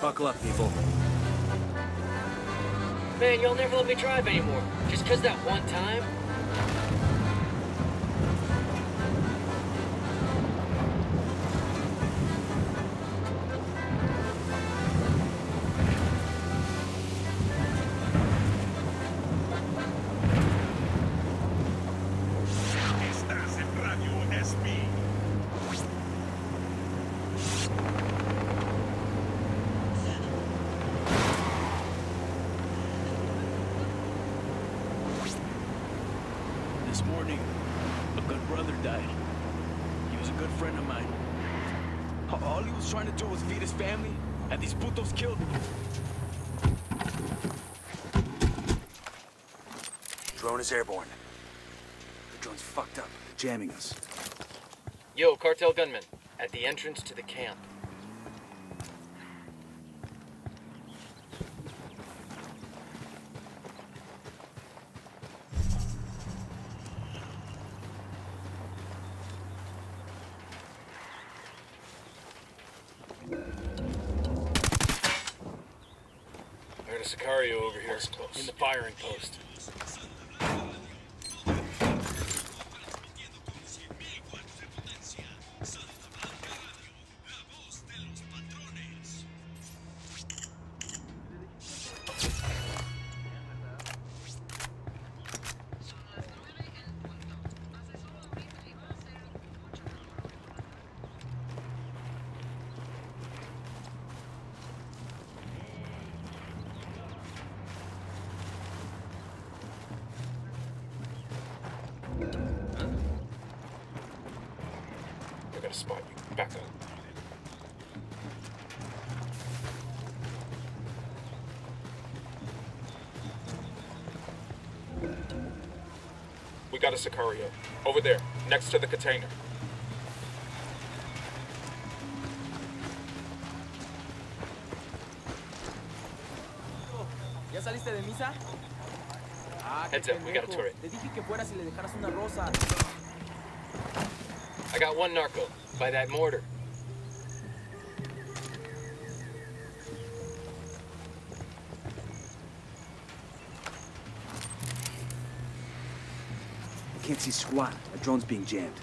Buckle up, people. Man, y'all never let me drive anymore. Just 'cause that one time? Jamming us. Yo, cartel gunman. At the entrance to the camp. I got a Sicario over here in the firing post. Sicario. Over there, next to the container. ¿Ya saliste de misa? Ah, Heads up, we got a turret. Te dije que fueras y le dejaras una rosa. I got one narco by that mortar. Can't see squat. Our drone's being jammed.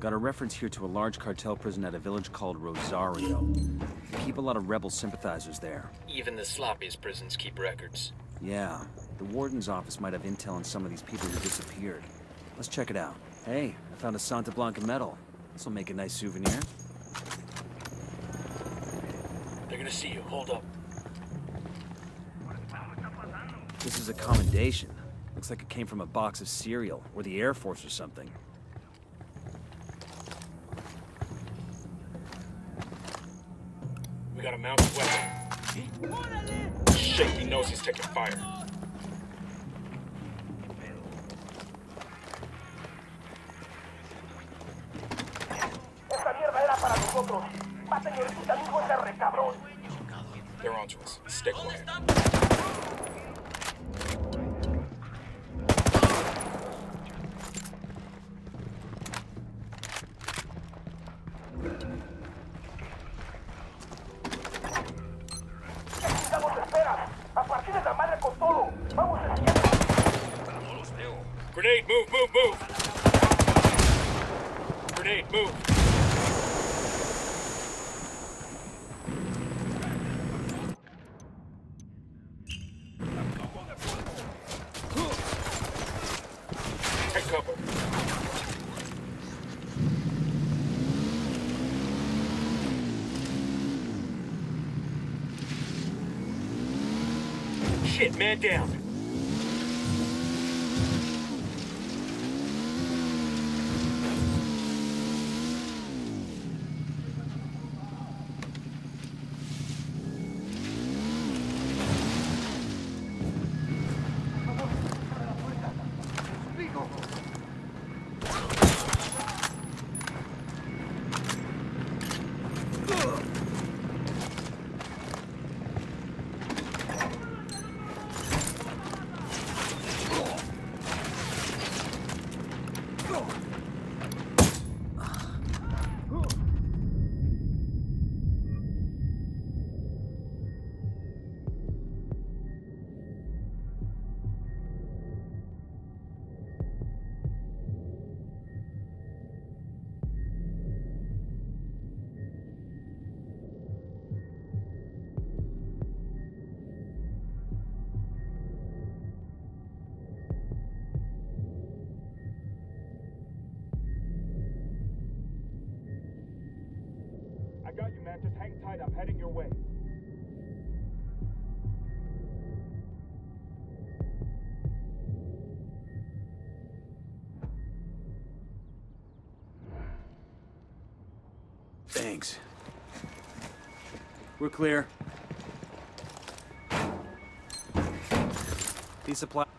Got a reference here to a large cartel prison at a village called Rosario. Keep a lot of rebel sympathizers there. Even the sloppiest prisons keep records. Yeah, the warden's office might have intel on some of these people who disappeared. Let's check it out. Hey, I found a Santa Blanca medal. This'll make a nice souvenir. They're gonna see you. Hold up. This is a commendation. Looks like it came from a box of cereal, or the Air Force or something. Got a mounted weapon. Shit, he knows he's taking fire. Man down. We're clear. These supply.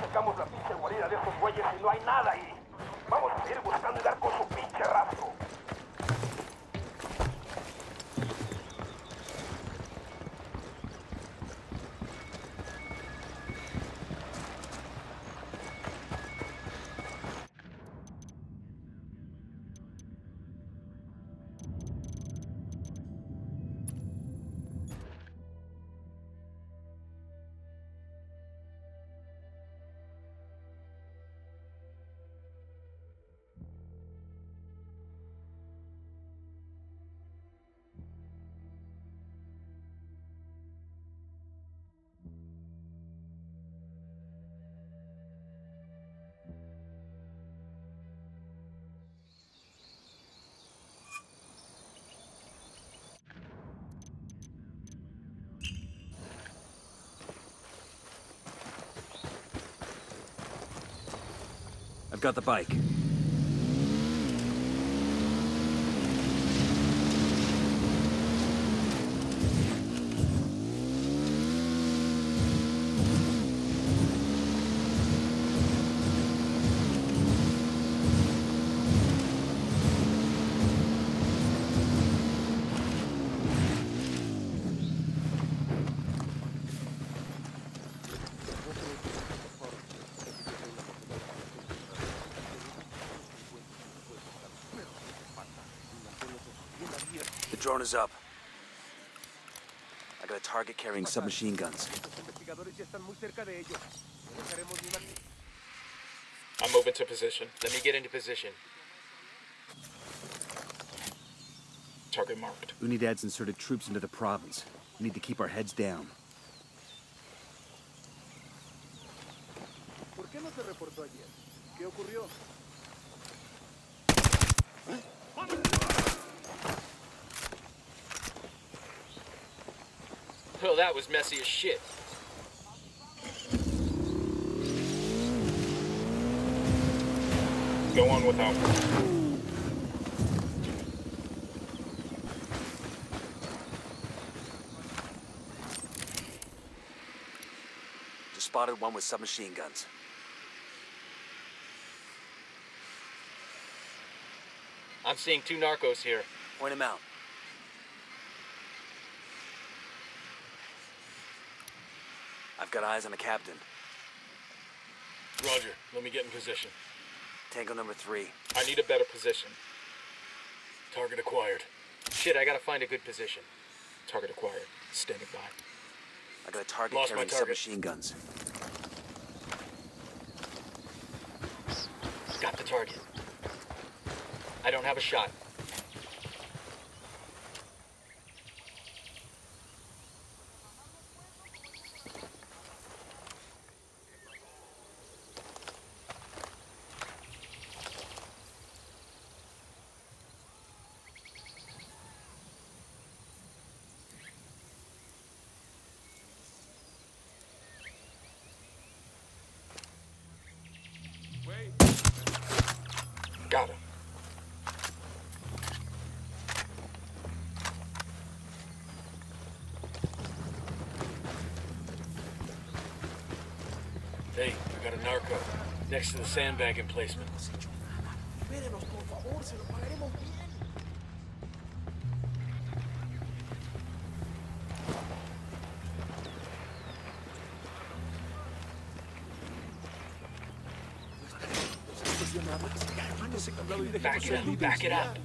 Sacamos la pinche guarida de esos güeyes y no hay nada ahí. Vamos a seguir buscando y dar con su pinche rastro. Got the bike. Drone is up. I got a target carrying submachine guns. Los investigadores ya están muy cerca de ellos. No dejaremos ni una... I'm moving to position. Let me get into position. Target marked. Unidad's inserted troops into the province. We need to keep our heads down. that was messy as shit. Go on without me. Just spotted one with submachine guns. I'm seeing two narcos here. Point them out. Got eyes on the captain. Roger. Let me get in position. Tango number three. I need a better position. Target acquired. Shit, I gotta find a good position. Target acquired. Standing by. I got a target Lost my carrying target. submachine guns. Got the target. I don't have a shot. Got him. Hey, we got a narco. Next to the sandbag emplacement. Back it up. Back it up.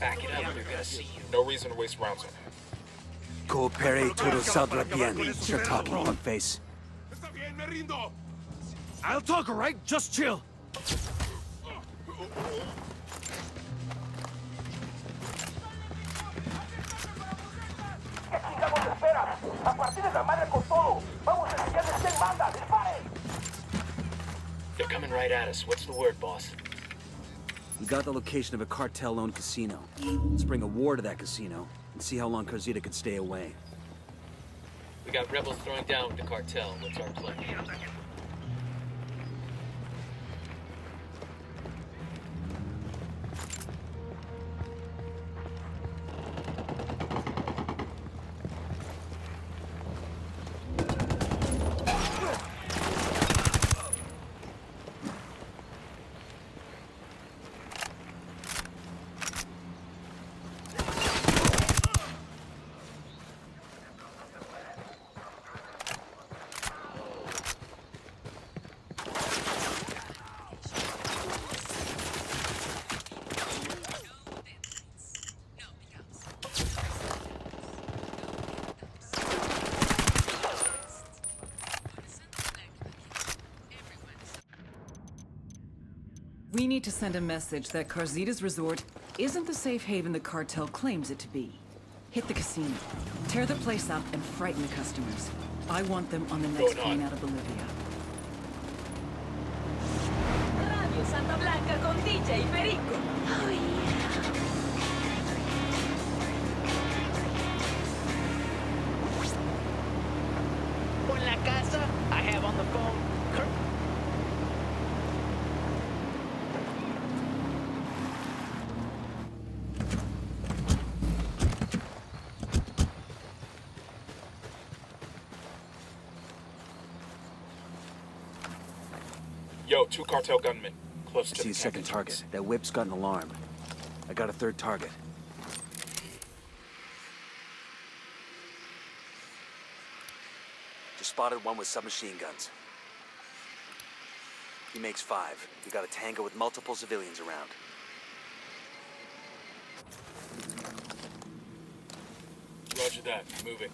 Back it up. They're gonna see you. No reason to waste rounds on him. Coopere todo saldrá bien. Start talking, punk face. Está bien, me rindo. I'll talk, all right? Just chill. Got the location of a cartel-owned casino. Let's bring a war to that casino and see how long Carzita can stay away. We got rebels throwing down with the cartel. What's our play? Need to send a message that Carzita's resort isn't the safe haven the cartel claims it to be. Hit the casino, tear the place up, and frighten the customers. I want them on the next plane out of Bolivia. Two cartel gunmen. Close to See the a second target. That whip's got an alarm. I got a third target. Just spotted one with submachine guns. He makes five. We got a tango with multiple civilians around. Roger that. Moving.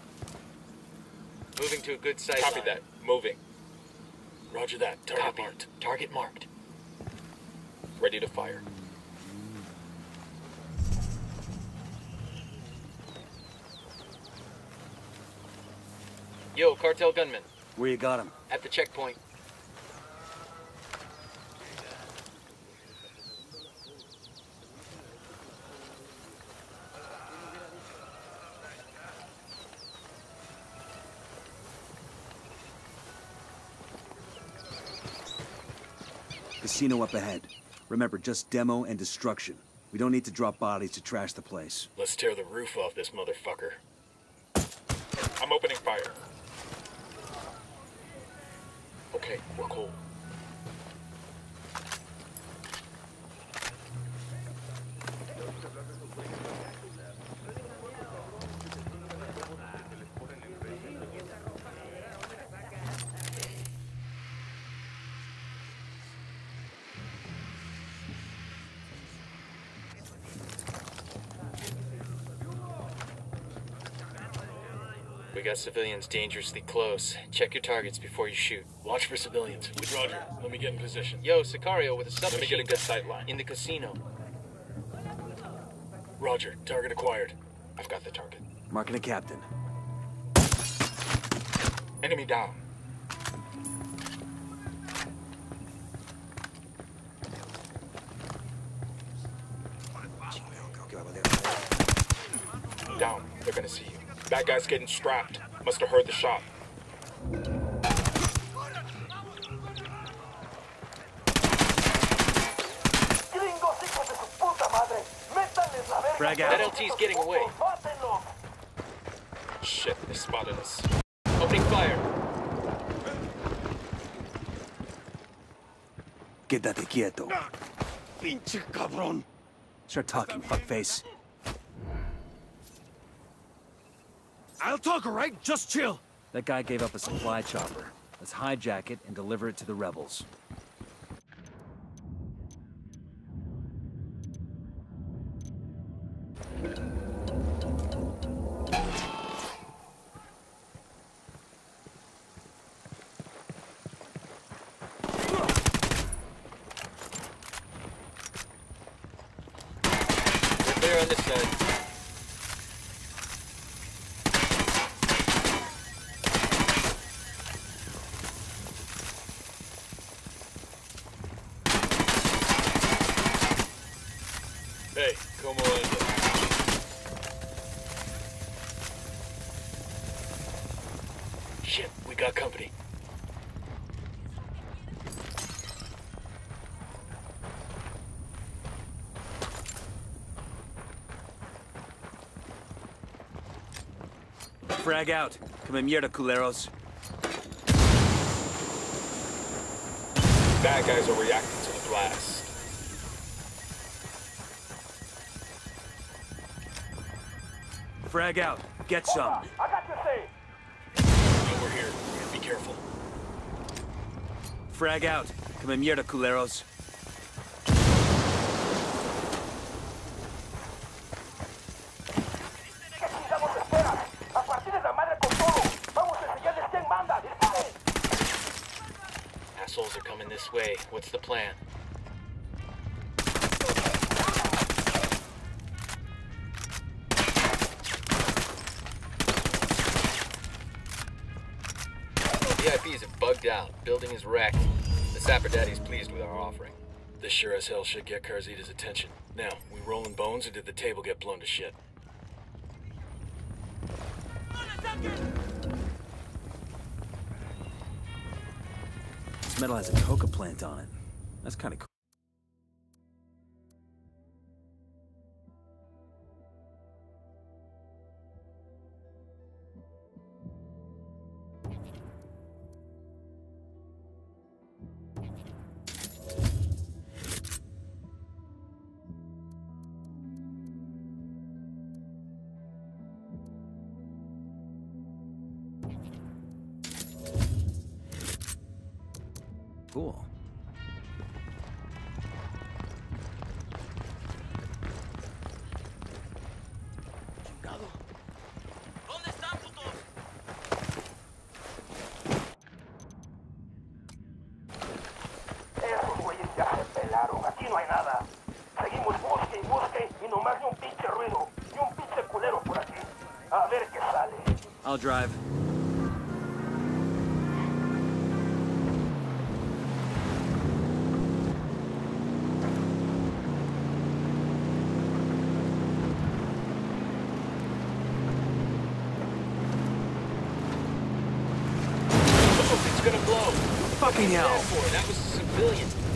Moving to a good sight Copy line. that. Moving. Roger that. Target Copy. marked. Target marked. Ready to fire. Yo, cartel gunman. Where you got him? At the checkpoint. Casino up ahead. Remember, just demo and destruction. We don't need to drop bodies to trash the place. Let's tear the roof off this motherfucker. I'm opening fire. Okay, we're cool. We got civilians dangerously close. Check your targets before you shoot. Watch for civilians. With Roger. Let me get in position. Yo, Sicario with a Let me get a good sight line. in the casino. Roger. Target acquired. I've got the target. Marking a captain. Enemy down. Down. They're gonna see you. That guy's getting strapped. Must have heard the shot. Gringos, hijos de su puta madre. Métanles la verga. Frag That out. LT's getting away. Shit, they spotted us. Opening fire. Quédate quieto. Pinche cabrón. Start talking, fuckface. I'll talk, all right? Just chill. That guy gave up a supply chopper. Let's hijack it and deliver it to the rebels. We're clear on this side. Frag out. Come in mierda, culeros. Bad guys are reacting to the blast. Frag out. Get some. I got you safe. Over here. Be careful. Frag out. Come mierda, culeros. What's the plan? VIPs have bugged out. Building is wrecked. The Sapper Daddy's pleased with our offering. This sure as hell should get Carzita's attention. Now, we rolling bones or did the table get blown to shit? This medal has a coca plant on it. That's kind of cool. Cool. No hay nada. Seguimos busque y busque y nomás ni un pinche ruido. Ni un pinche culero por aquí. A ver qué sale. I'll drive. It's gonna blow. Fucking hell. For that was a civilian.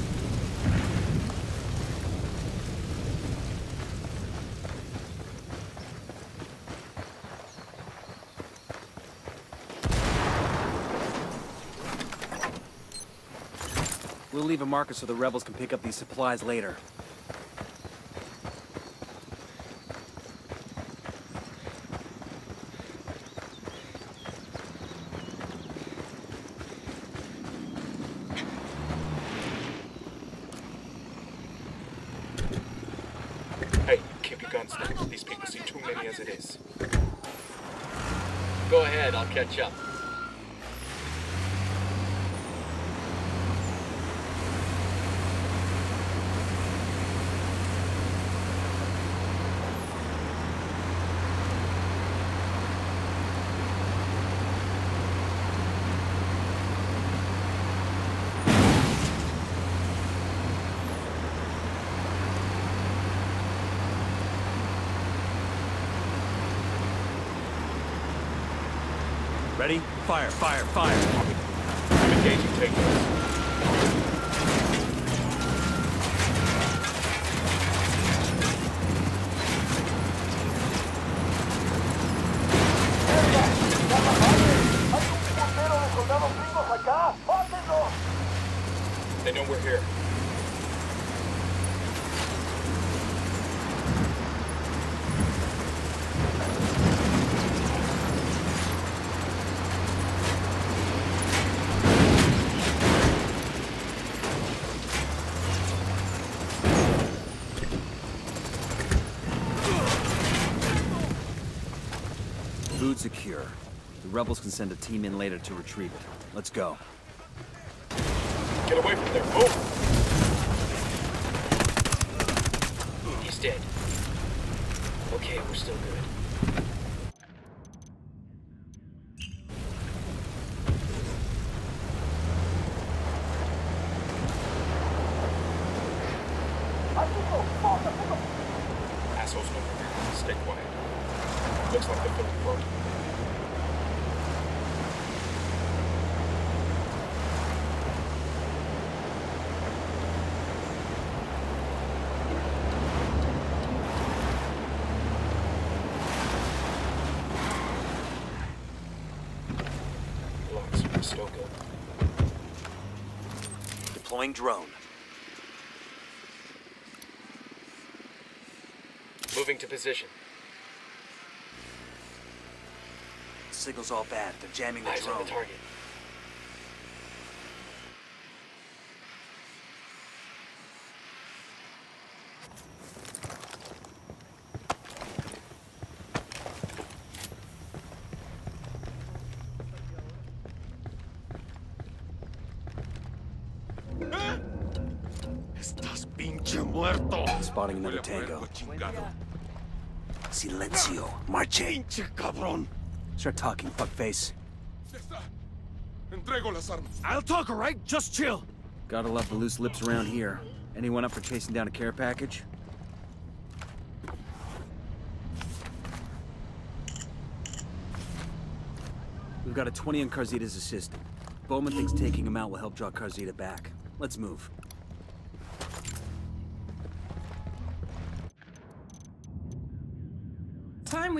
Leave a marker so the rebels can pick up these supplies later. Hey, keep your guns down. These people see too many as it is. Go ahead, I'll catch up. Ready? Fire, fire, fire. I'm engaging take Food secure. The rebels can send a team in later to retrieve it. Let's go. Get away from there. Move! He's dead. Okay, we're still good. Assholes know we're here. Stay quiet. Looks like they're filling the boat. Relax, we're still good. Deploying drone. Moving to position. Signal's all bad. They're jamming the Eyes on drone. the target. Estás pinche muerto. Spotting another tango. Silencio. Marche. Pinche cabrón. Start talking, fuckface. Ya. Entrego las armas. I'll talk, all right? Just chill. Gotta love the loose lips around here. Anyone up for chasing down a care package? We've got a 20 on Carzita's assistant. Bowman thinks taking him out will help draw Carzita back. Let's move.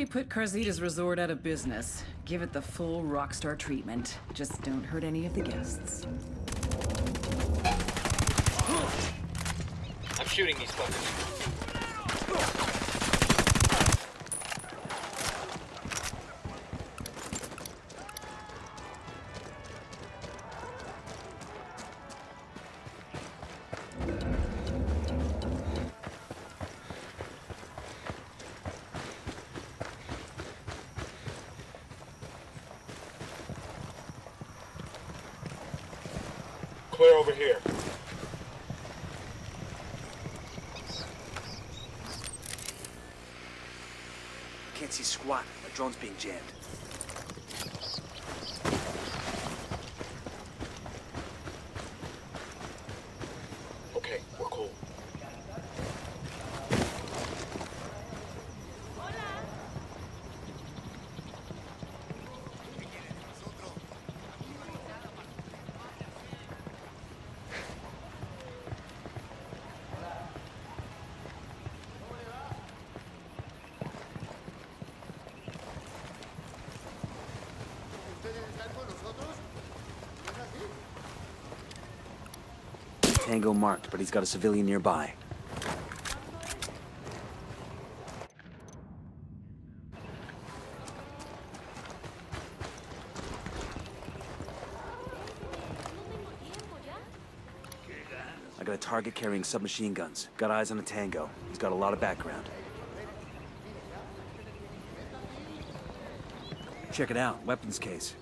We put Carzita's resort out of business. Give it the full rockstar treatment. Just don't hurt any of the guests. I'm shooting these fuckers. Clear over here. Can't see squat. My drone's being jammed. Tango marked, but he's got a civilian nearby. I got a target carrying submachine guns. Got eyes on a Tango. He's got a lot of background. Check it out, weapons case.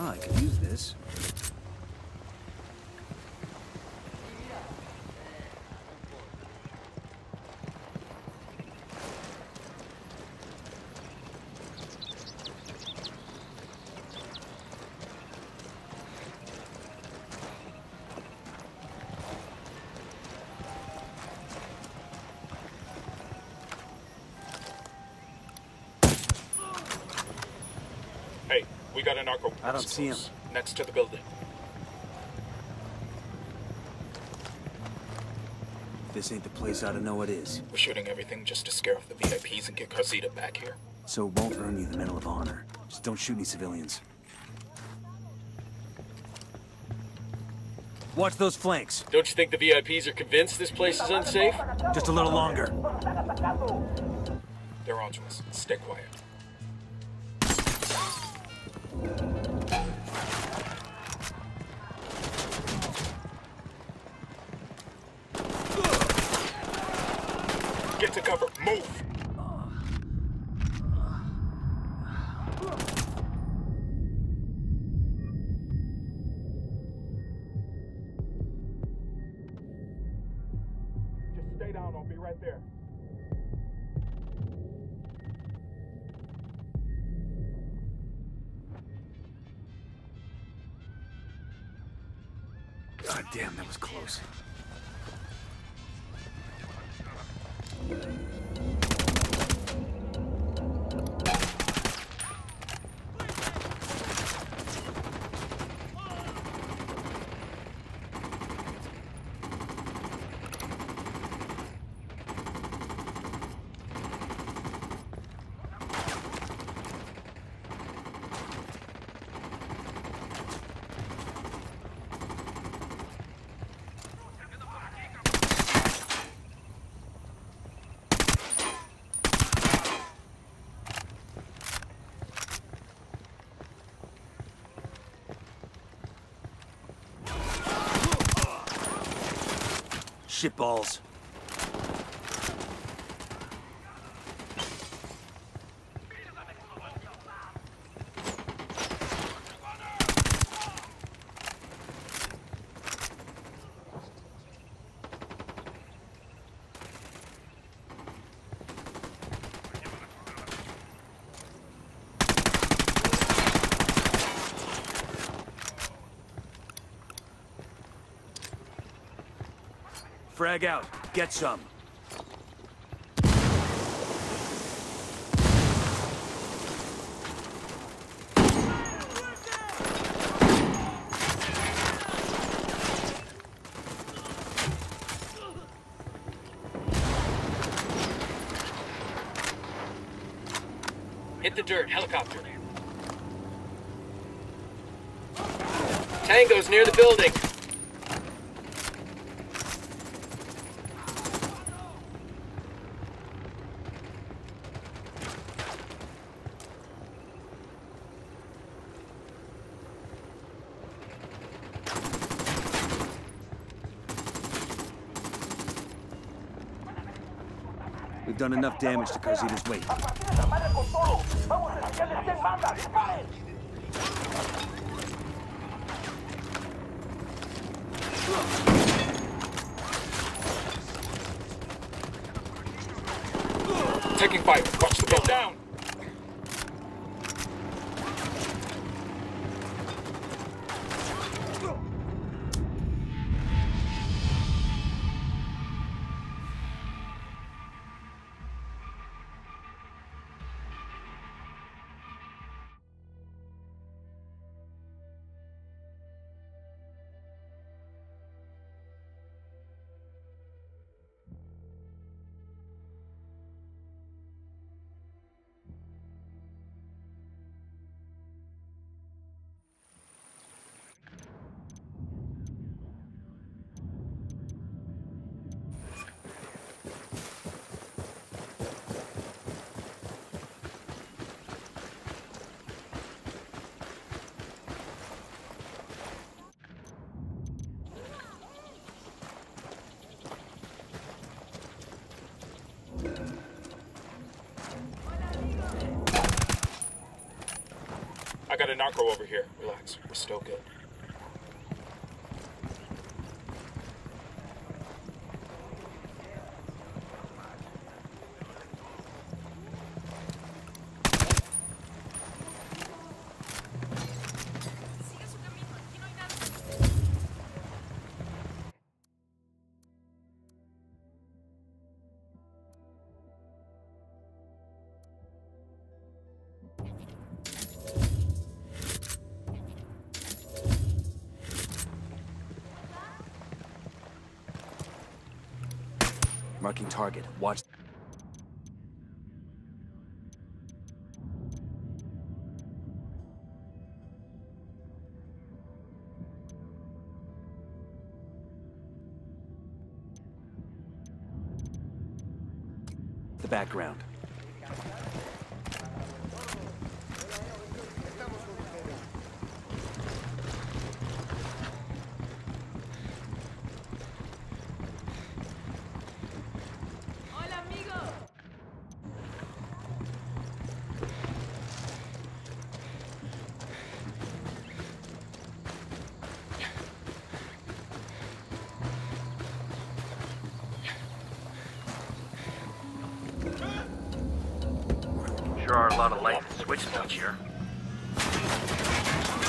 Ah, I could. Hey, we got a narco. I don't see him. Next to the building. This ain't the place, I don't know what is. We're shooting everything just to scare off the VIPs and get Carzita back here. So it won't earn you the Medal of Honor. Just don't shoot any civilians. Watch those flanks. Don't you think the VIPs are convinced this place is unsafe? Just a little longer. They're onto us. Stay quiet. Shitballs. Frag out. Get some. Hit the dirt. Helicopter. Tango's near the building. Done enough damage to Carzita's weight. ¡Tienes la madre con todo! ¡Vamos a enseñarles quién manda! ¡Disparen! Taking fire. Watch the building. Down. Got a narco over here. Relax. We're still good. Marking target. Watch. The background. Hola, amigo. Sure are a lot of lights and switches out here.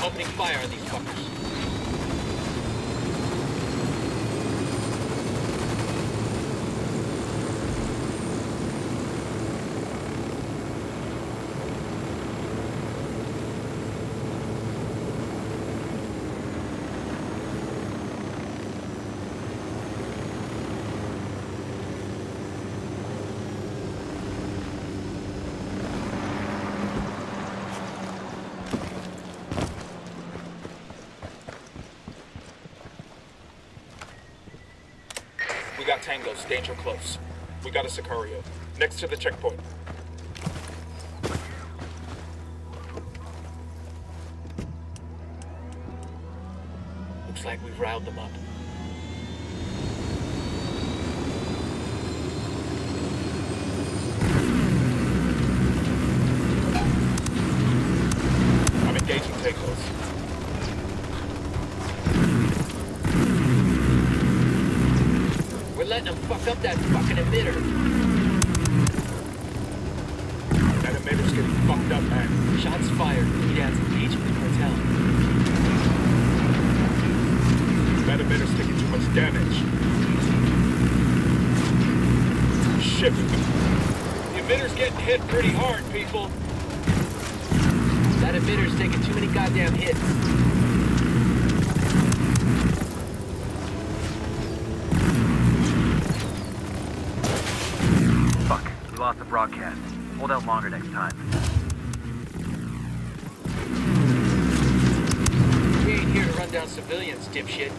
Opening fire on these fuckers. We got tangos. Danger close. We got a Sicario. Next to the checkpoint. Looks like we've riled them up. I'm engaging tangos. We're letting them fuck up that fucking emitter. That emitter's getting fucked up, man. Shots fired. Unidad's engaged with the cartel. That emitter's taking too much damage. Shit. The emitter's getting hit pretty hard, people. That emitter's taking too many goddamn hits. Fuck, we lost the broadcast. Hold out longer next time. We ain't here to run down civilians, dipshit.